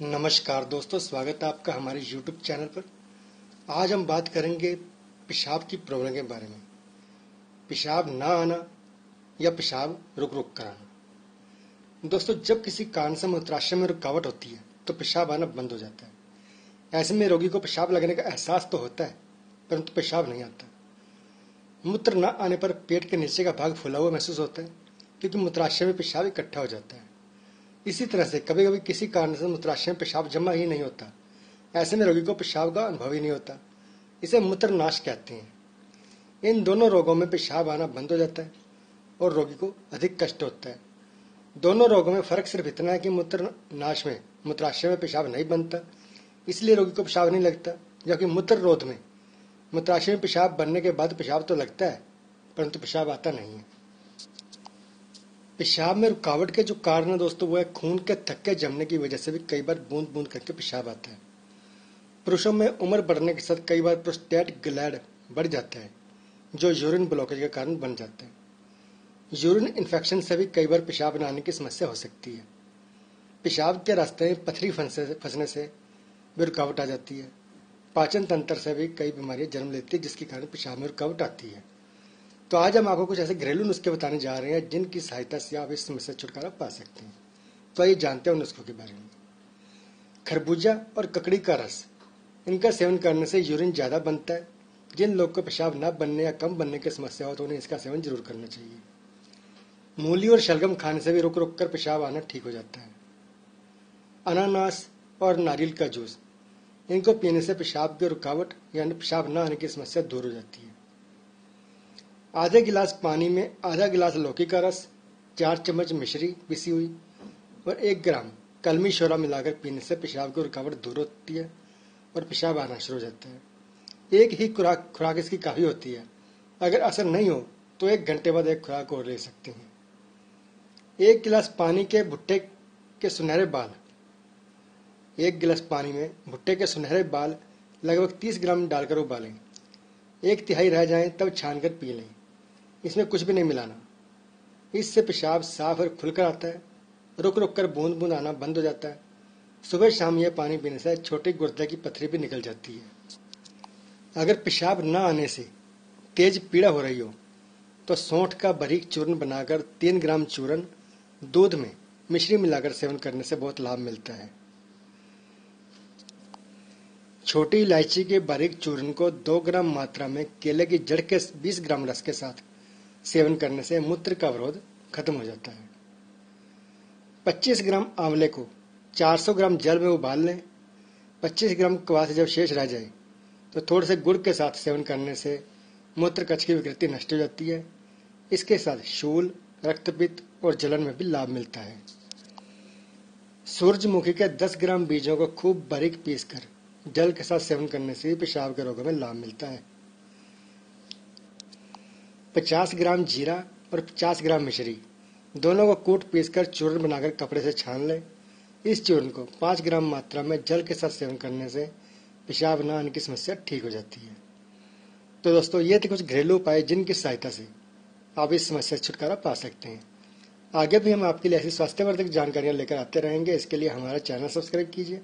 नमस्कार दोस्तों, स्वागत है आपका हमारे YouTube चैनल पर। आज हम बात करेंगे पेशाब की प्रॉब्लम के बारे में। पेशाब ना आना या पेशाब रुक रुक कर आना। दोस्तों, जब किसी कारण से मूत्राशय में रुकावट होती है तो पेशाब आना बंद हो जाता है। ऐसे में रोगी को पेशाब लगने का एहसास तो होता है, परंतु पेशाब नहीं आता। मूत्र न आने पर पेट के नीचे का भाग फुला हुआ महसूस होता है, क्योंकि मूत्राशय में पेशाब इकट्ठा हो जाता है। इसी तरह से कभी कभी किसी कारण से मूत्राशय में पेशाब जमा ही नहीं होता। ऐसे में रोगी को पेशाब का अनुभव ही नहीं होता। इसे मूत्र नाश कहते हैं। इन दोनों रोगों में पेशाब आना बंद हो जाता है और रोगी को अधिक कष्ट होता है। दोनों रोगों में फ़र्क सिर्फ़ इतना है कि मूत्र नाश में, मूत्राशय में पेशाब नहीं बनता। इसलिए रोगी को पेशाब नहीं लगता, जबकि मूत्र रोध में। मूत्राशय में पेशाब बनने के बाद पेशाब तो लगता है, परंतु पेशाब आता नहीं है। पेशाब में रुकावट के जो कारण है दोस्तों, वो है खून के थक्के जमने की वजह से भी कई बार बूंद बूंद करके पेशाब आता है। पुरुषों में उम्र बढ़ने के साथ कई बार प्रोस्टेट ग्लैड बढ़ जाता है, जो यूरिन ब्लॉकेज के कारण बन जाता है। यूरिन इन्फेक्शन से भी कई बार पेशाब न आने की समस्या हो सकती है। पेशाब के रास्ते में पथरी फंसने से भी रुकावट आ जाती है। पाचन तंत्र से भी कई बीमारियाँ जन्म लेती है, जिसके कारण पेशाब में रुकावट आती है। तो आज हम आपको कुछ ऐसे घरेलू नुस्खे बताने जा रहे हैं जिनकी सहायता से आप इस समस्या छुटकारा पा सकते हैं। तो आइए जानते हैं उन नुस्खों के बारे में। खरबूजा और ककड़ी का रस, इनका सेवन करने से यूरिन ज़्यादा बनता है। जिन लोग को पेशाब न बनने या कम बनने की समस्या हो तो उन्हें इसका सेवन ज़रूर करना चाहिए। मूली और शलगम खाने से भी रुक रुक कर पेशाब आना ठीक हो जाता है। अनानास और नारियल का जूस, इनको पीने से पेशाब की रुकावट यानी पेशाब न आने की समस्या दूर हो जाती है। आधे गिलास पानी में, आधा गिलास लौकी का रस, चार चम्मच मिश्री पिसी हुई और एक ग्राम कलमी शोरा मिलाकर पीने से पेशाब की रुकावट दूर होती है और पेशाब आना शुरू हो जाता है। एक ही खुराक खुराक इसकी काफ़ी होती है। अगर असर नहीं हो तो एक घंटे बाद एक खुराक और ले सकते हैं। एक गिलास पानी के भुट्टे के सुनहरे बाल। एक गिलास पानी में भुट्टे के सुनहरे बाल लगभग तीस ग्राम डालकर उबालें। एक तिहाई रह जाएँ, तब छानकर पी लें। इसमें कुछ भी नहीं मिलाना। इससे पेशाब साफ़ और खुलकर आता है। रुक रुक कर बूंद बूंद आना बंद हो जाता है। सुबह शाम यह पानी पीने से छोटी गुर्दे की पथरी भी निकल जाती है। अगर पेशाब न आने से तेज पीड़ा हो रही हो तो सौंठ का बारीक चूर्ण बनाकर तीन ग्राम चूर्ण दूध में मिश्री मिलाकर सेवन करने से बहुत लाभ मिलता है। छोटी इलायची के बारीक चूर्ण को दो ग्राम मात्रा में केले की जड़ के 20 ग्राम रस के साथ सेवन करने से मूत्र का अवरोध खत्म हो जाता है। 25 ग्राम आंवले को 400 ग्राम जल में उबाल लें 25 ग्राम क्वास जब शेष रह जाए तो थोड़े से गुड़ के साथ सेवन करने से मूत्र कच्छ की विकृति नष्ट हो जाती है। इसके साथ शूल, रक्तपित्त और जलन में भी लाभ मिलता है। सूरजमुखी के 10 ग्राम बीजों को खूब बारीक पीसकर जल के साथ सेवन करने से पेशाब के रोगों में लाभ मिलता है। पचास ग्राम जीरा और पचास ग्राम मिश्री। दोनों को कूट पीस कर चूर्ण बनाकर कपड़े से छान लें। इस चूर्ण को पाँच ग्राम मात्रा में जल के साथ सेवन करने से पेशाब न आने की समस्या ठीक हो जाती है। तो दोस्तों, ये थे कुछ घरेलू उपाय जिनकी सहायता से आप इस समस्या से छुटकारा पा सकते हैं। आगे भी हम आपके लिए ऐसी स्वास्थ्यवर्धक जानकारियाँ लेकर आते रहेंगे। इसके लिए हमारा चैनल सब्सक्राइब कीजिए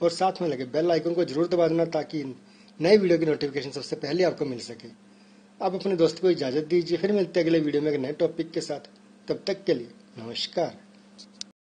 और साथ में लगे बेल आइकन को ज़रूर दबा देना ताकि नई वीडियो की नोटिफिकेशन सबसे पहले आपको मिल सके। आप अपने दोस्त को इजाज़त दीजिए, फिर मिलते हैं अगले वीडियो में एक नए टॉपिक के साथ। तब तक के लिए नमस्कार।